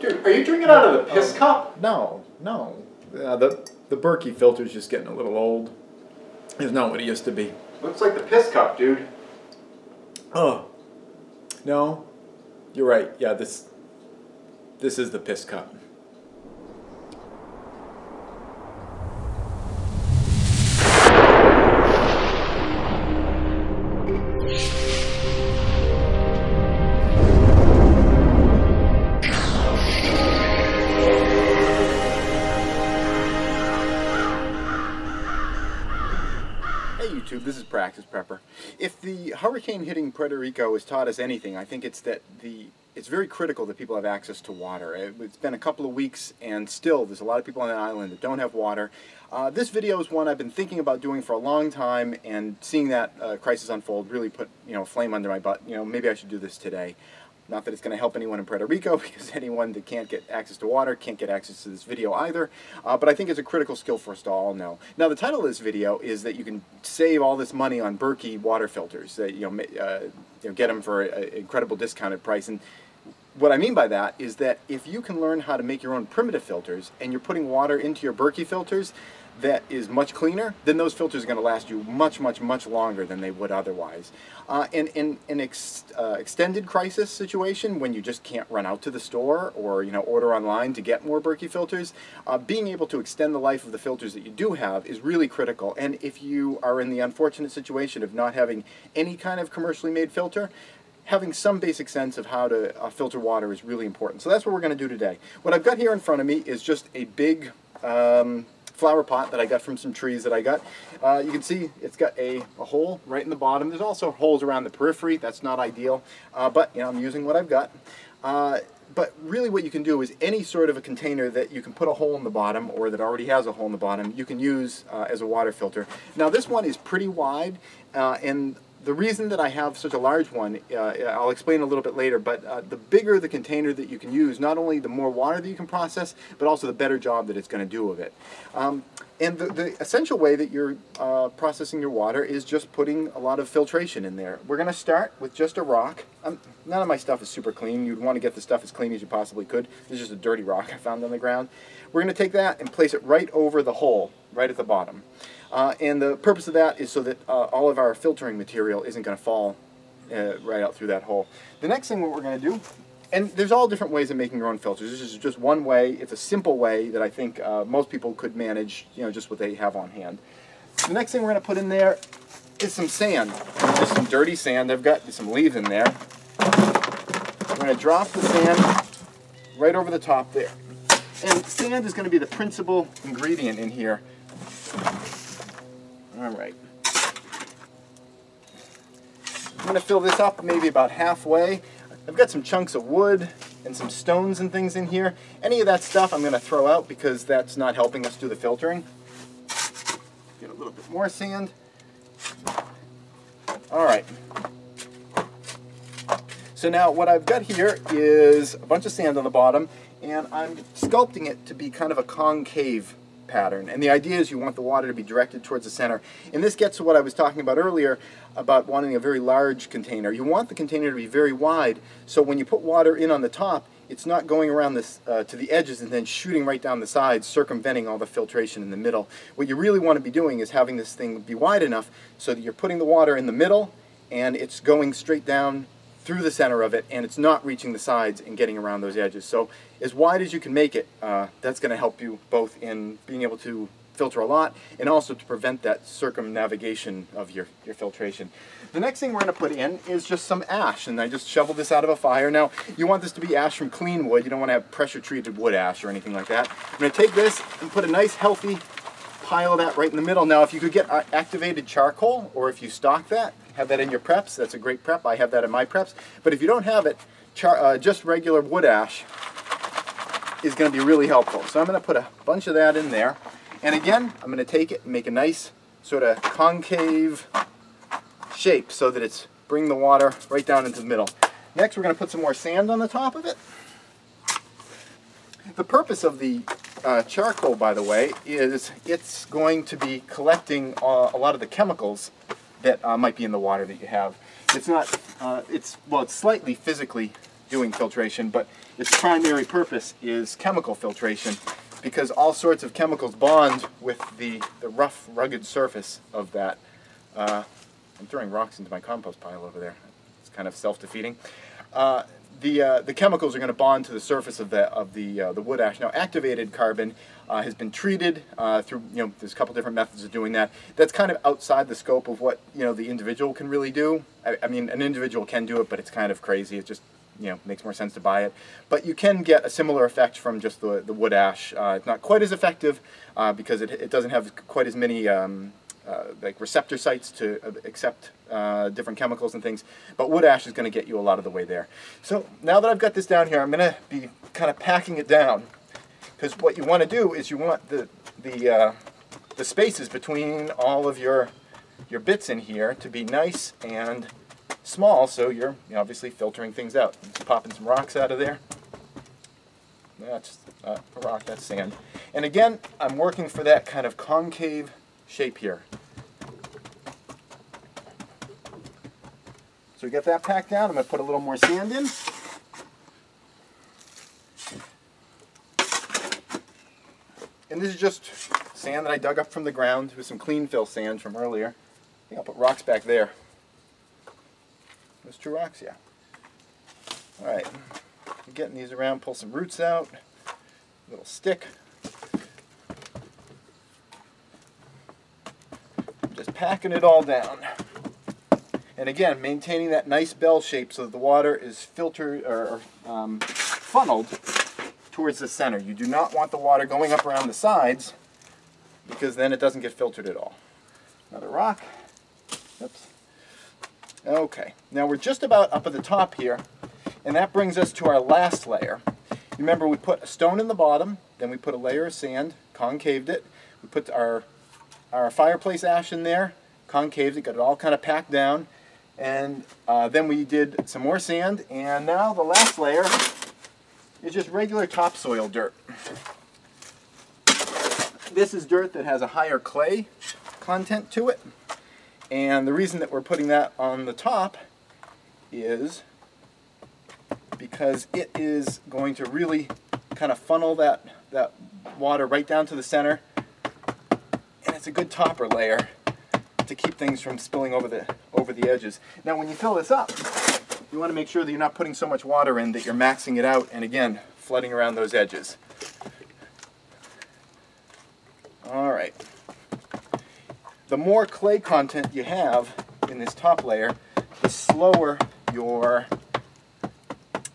Dude, are you drinking out of the piss cup? No, no. Uh, the the Berkey filter's just getting a little old. It's not what it used to be. Looks like the piss cup, dude. Oh. No. You're right. Yeah, this this is the piss cup. Praxis Prepper. If the hurricane hitting Puerto Rico has taught us anything, I think it's that the it's very critical that people have access to water. It- It's been a couple of weeks and still there's a lot of people on the island that don't have water. Uh, this video is one I've been thinking about doing for a long time and seeing that uh, crisis unfold really put you know flame under my butt. You know maybe I should do this today. Not that it's going to help anyone in Puerto Rico because anyone that can't get access to water can't get access to this video either. Uh, but I think it's a critical skill for us to all know. Now the title of this video is that you can save all this money on Berkey water filters. That you know, uh, you know get them for an incredible discounted price. And what I mean by that is that if you can learn how to make your own primitive filters and you're putting water into your Berkey filters that is much cleaner, then those filters are going to last you much, much, much longer than they would otherwise. Uh, in in an ex, uh, extended crisis situation, when you just can't run out to the store or you know order online to get more Berkey filters, uh, being able to extend the life of the filters that you do have is really critical. And if you are in the unfortunate situation of not having any kind of commercially made filter, having some basic sense of how to uh, filter water is really important. So that's what we're going to do today. What I've got here in front of me is just a big um, flower pot that I got from some trees that I got. Uh, you can see it's got a, a hole right in the bottom. There's also holes around the periphery. That's not ideal, uh, but you know I'm using what I've got. Uh, but really what you can do is any sort of a container that you can put a hole in the bottom or that already has a hole in the bottom, you can use uh, as a water filter. Now this one is pretty wide uh, and the reason that I have such a large one, uh, I'll explain a little bit later, but uh, the bigger the container that you can use, not only the more water that you can process, but also the better job that it's going to do of it. Um, and the, the essential way that you're uh, processing your water is just putting a lot of filtration in there. We're going to start with just a rock. Um, none of my stuff is super clean. You'd want to get the stuff as clean as you possibly could. This is just a dirty rock I found on the ground. We're going to take that and place it right over the hole, right at the bottom. Uh, and the purpose of that is so that uh, all of our filtering material isn't going to fall uh, right out through that hole. The next thing what we're going to do, and there's all different ways of making your own filters. This is just one way. It's a simple way that I think uh, most people could manage, you know, just what they have on hand. The next thing we're going to put in there is some sand. Just some dirty sand. I've got some leaves in there. We're going to drop the sand right over the top there. And sand is going to be the principal ingredient in here. All right. I'm going to fill this up maybe about halfway. I've got some chunks of wood and some stones and things in here. Any of that stuff I'm going to throw out because that's not helping us do the filtering. Get a little bit more sand. All right. So now what I've got here is a bunch of sand on the bottom and I'm sculpting it to be kind of a concave pattern. And the idea is you want the water to be directed towards the center. And this gets to what I was talking about earlier about wanting a very large container. You want the container to be very wide so when you put water in on the top, it's not going around this uh, to the edges and then shooting right down the sides, circumventing all the filtration in the middle. What you really want to be doing is having this thing be wide enough so that you're putting the water in the middle and it's going straight down through the center of it and it's not reaching the sides and getting around those edges. So as wide as you can make it, uh, that's going to help you both in being able to filter a lot and also to prevent that circumnavigation of your, your filtration. The next thing we're going to put in is just some ash and I just shoveled this out of a fire. Now you want this to be ash from clean wood, you don't want to have pressure treated wood ash or anything like that. I'm going to take this and put a nice healthy pile of that right in the middle. Now if you could get activated charcoal or if you stock that, have that in your preps, that's a great prep. I have that in my preps. But if you don't have it, uh, just regular wood ash is going to be really helpful. So I'm going to put a bunch of that in there. And again, I'm going to take it and make a nice sort of concave shape so that it's bring the water right down into the middle. Next we're going to put some more sand on the top of it. The purpose of the uh, charcoal, by the way, is it's going to be collecting uh, a lot of the chemicals that uh, might be in the water that you have. It's not, uh, it's, well, it's slightly physically doing filtration, but its primary purpose is chemical filtration because all sorts of chemicals bond with the, the rough, rugged surface of that. Uh, I'm throwing rocks into my compost pile over there. It's kind of self-defeating. The, uh, the chemicals are going to bond to the surface of the, of the, uh, the wood ash. Now, activated carbon uh, has been treated uh, through, you know, there's a couple different methods of doing that. That's kind of outside the scope of what, you know, the individual can really do. I, I mean, an individual can do it, but it's kind of crazy. It just, you know, makes more sense to buy it. But you can get a similar effect from just the, the wood ash. Uh, it's not quite as effective uh, because it, it doesn't have quite as many um, like receptor sites to uh, accept uh, different chemicals and things. But wood ash is going to get you a lot of the way there. So now that I've got this down here, I'm going to be kind of packing it down. Because what you want to do is you want the, the, uh, the spaces between all of your, your bits in here to be nice and small so you're obviously filtering things out. Just popping some rocks out of there. That's uh, a rock, that's sand. And again, I'm working for that kind of concave shape here. So we get that packed down. I'm going to put a little more sand in. And this is just sand that I dug up from the ground with some clean fill sand from earlier. I think I'll put rocks back there. Those two rocks, yeah. Alright, getting these around, pull some roots out, little stick. Just packing it all down. And again, maintaining that nice bell shape so that the water is filtered or um, funneled towards the center. You do not want the water going up around the sides because then it doesn't get filtered at all. Another rock. Oops. Okay, now we're just about up at the top here, and that brings us to our last layer. Remember, we put a stone in the bottom, then we put a layer of sand, concaved it. We put our, our fireplace ash in there, concaved it, got it all kind of packed down, and uh, then we did some more sand, and now the last layer is just regular topsoil dirt. This is dirt that has a higher clay content to it. And the reason that we're putting that on the top is because it is going to really kind of funnel that, that water right down to the center. And it's a good topper layer to keep things from spilling over the, over the edges. Now when you fill this up, you want to make sure that you're not putting so much water in that you're maxing it out and again, flooding around those edges. All right the more clay content you have in this top layer, the slower your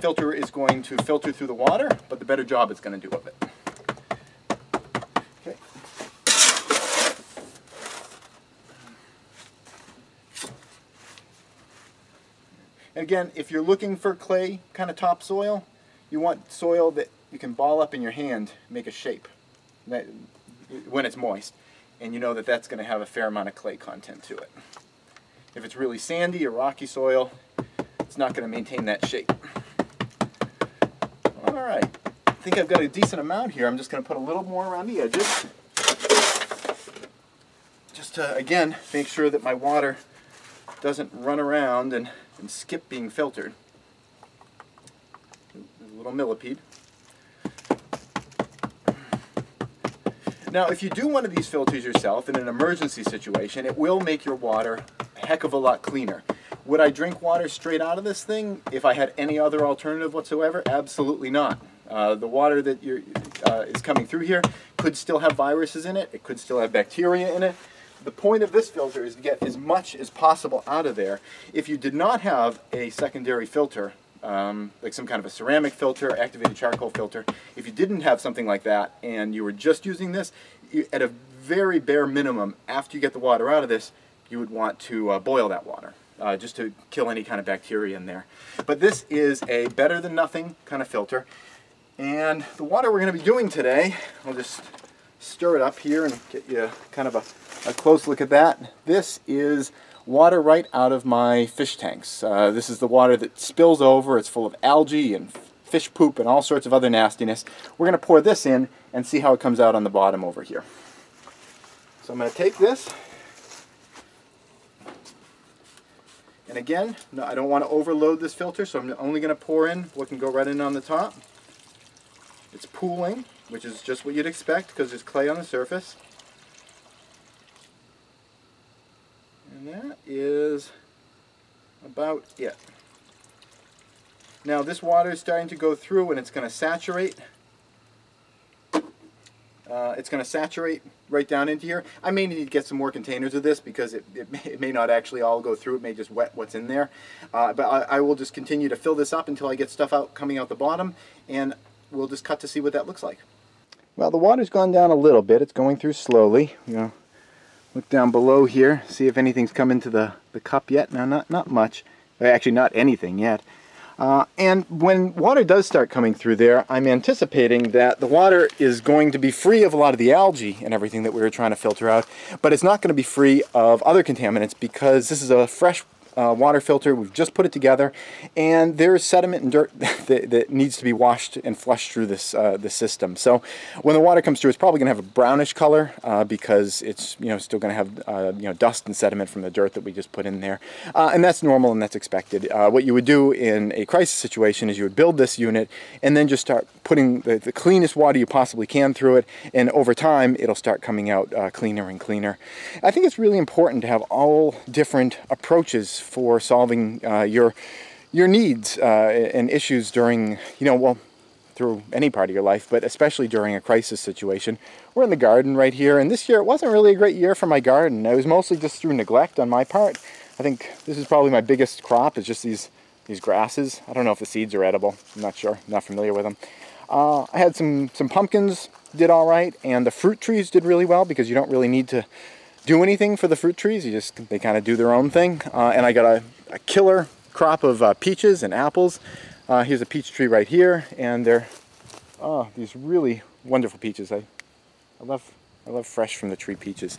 filter is going to filter through the water, but the better job it's going to do of it. Again, if you're looking for clay kind of topsoil, you want soil that you can ball up in your hand, make a shape that, when it's moist and you know that that's going to have a fair amount of clay content to it. If it's really sandy or rocky soil, it's not going to maintain that shape. Alright, I think I've got a decent amount here. I'm just going to put a little more around the edges. Just to, again, make sure that my water doesn't run around and, and skip being filtered. A little millipede. Now, if you do one of these filters yourself in an emergency situation, it will make your water a heck of a lot cleaner. Would I drink water straight out of this thing if I had any other alternative whatsoever? Absolutely not. Uh, the water that uh, is coming through here could still have viruses in it. It could still have bacteria in it. The point of this filter is to get as much as possible out of there. If you did not have a secondary filter, um, like some kind of a ceramic filter, activated charcoal filter. If you didn't have something like that and you were just using this, you, at a very bare minimum, after you get the water out of this, you would want to uh, boil that water. Uh, just to kill any kind of bacteria in there. But this is a better than nothing kind of filter. And the water we're going to be doing today, I'll just stir it up here and get you kind of a, a close look at that. This is water right out of my fish tanks. Uh, this is the water that spills over. It's full of algae and fish poop and all sorts of other nastiness. We're going to pour this in and see how it comes out on the bottom over here. So I'm going to take this And again, no, I don't want to overload this filter, so I'm only going to pour in what can go right in on the top. It's pooling, which is just what you'd expect because there's clay on the surface. And that is about it. Now this water is starting to go through and it's going to saturate. Uh, it's going to saturate right down into here. I may need to get some more containers of this because it, it, may, it may not actually all go through. It may just wet what's in there. Uh, but I, I will just continue to fill this up until I get stuff out coming out the bottom and we'll just cut to see what that looks like. Well, the water's gone down a little bit. It's going through slowly. You know, look down below here, see if anything's come into the, the cup yet. No, not, not much. Actually, not anything yet. Uh, and when water does start coming through there, I'm anticipating that the water is going to be free of a lot of the algae and everything that we were trying to filter out, but it's not going to be free of other contaminants because this is a fresh uh, water filter. We've just put it together, and there's sediment and dirt that, that needs to be washed and flushed through this uh, the system. So when the water comes through, it's probably going to have a brownish color uh, because it's you know still going to have uh, you know dust and sediment from the dirt that we just put in there, uh, and that's normal and that's expected. Uh, what you would do in a crisis situation is you would build this unit and then just start putting the, the cleanest water you possibly can through it, and over time it'll start coming out cleaner and cleaner. I think it's really important to have all different approaches for solving uh, your your needs uh, and issues during, you know, well, through any part of your life, but especially during a crisis situation. We're in the garden right here, and this year it wasn't really a great year for my garden. It was mostly just through neglect on my part. I think this is probably my biggest crop, is just these, these grasses. I don't know if the seeds are edible. I'm not sure. Not familiar with them. Uh, I had some, some pumpkins did all right, and the fruit trees did really well because you don't really need to do anything for the fruit trees. You just they kind of do their own thing. Uh, and I got a, a killer crop of uh, peaches and apples. Uh, here's a peach tree right here, and they're oh these really wonderful peaches. I I love I love fresh from the tree peaches.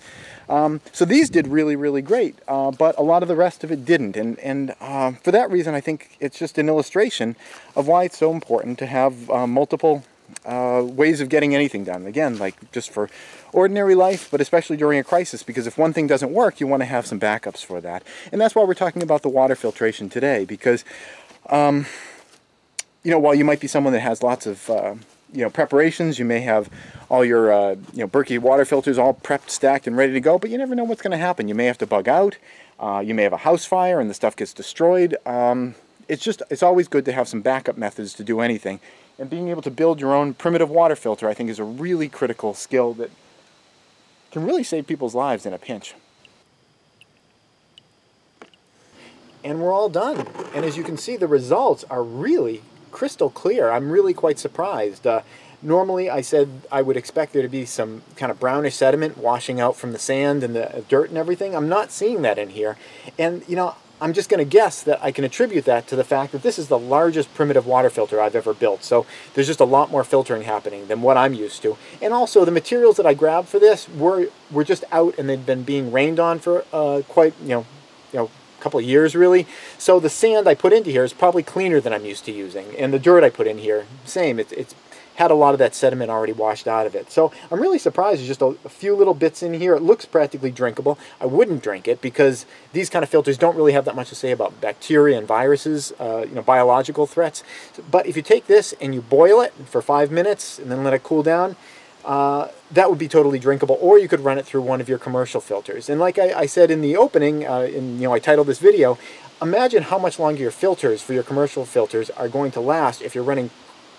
Um, so these did really really great, uh, but a lot of the rest of it didn't. And and uh, for that reason, I think it's just an illustration of why it's so important to have uh, multiple uh, ways of getting anything done. Again, like just for ordinary life, but especially during a crisis, because if one thing doesn't work, you want to have some backups for that. And that's why we're talking about the water filtration today, because, um, you know, while you might be someone that has lots of, uh, you know, preparations, you may have all your, uh, you know, Berkey water filters all prepped, stacked, and ready to go, but you never know what's going to happen. You may have to bug out. Uh, you may have a house fire and the stuff gets destroyed. Um, it's just, it's always good to have some backup methods to do anything. And being able to build your own primitive water filter, I think, is a really critical skill that can really save people's lives in a pinch. And we're all done. And as you can see, the results are really crystal clear. I'm really quite surprised. Uh, normally, I said I would expect there to be some kind of brownish sediment washing out from the sand and the dirt and everything. I'm not seeing that in here. And, you know, I'm just going to guess that I can attribute that to the fact that this is the largest primitive water filter I've ever built. So there's just a lot more filtering happening than what I'm used to. And also the materials that I grabbed for this were were just out and they'd been being rained on for uh, quite, you know, you know, a couple of years really. So the sand I put into here is probably cleaner than I'm used to using. And the dirt I put in here, same. It's, it's had a lot of that sediment already washed out of it. So I'm really surprised there's just a, few little bits in here. It looks practically drinkable. I wouldn't drink it because these kind of filters don't really have that much to say about bacteria and viruses, uh, you know, biological threats. But if you take this and you boil it for five minutes and then let it cool down, uh, that would be totally drinkable. Or you could run it through one of your commercial filters. And like I, I said in the opening, uh, in you know, I titled this video, imagine how much longer your filters for your commercial filters are going to last if you're running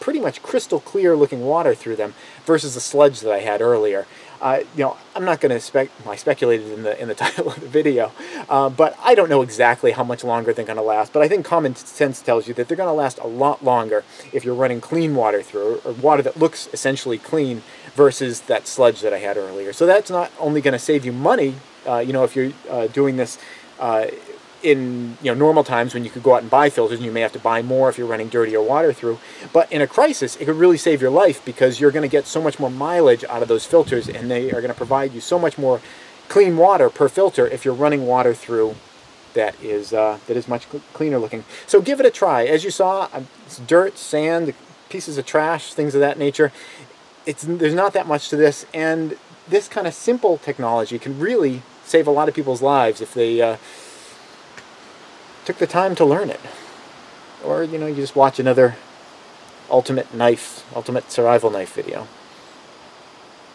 pretty much crystal clear looking water through them versus the sludge that I had earlier. Uh, you know, I'm not going to spec. I speculated in the in the title of the video, uh, but I don't know exactly how much longer they're going to last. But I think common sense tells you that they're going to last a lot longer if you're running clean water through, or water that looks essentially clean, versus that sludge that I had earlier. So that's not only going to save you money. Uh, you know, if you're uh, doing this uh, in you know normal times when you could go out and buy filters and you may have to buy more if you're running dirtier water through. But in a crisis it could really save your life because you're going to get so much more mileage out of those filters and they are going to provide you so much more clean water per filter if you're running water through that is uh, that is much cleaner looking. So give it a try. As you saw um, it's dirt sand pieces of trash things of that nature. It's there's not that much to this and this kind of simple technology can really save a lot of people's lives if they uh, took the time to learn it. Or, you know, you just watch another ultimate knife, ultimate survival knife video.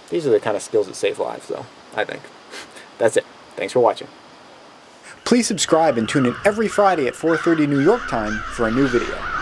These are the kind of skills that save lives, though, I think. That's it. Thanks for watching. Please subscribe and tune in every Friday at 4.30 New York time for a new video.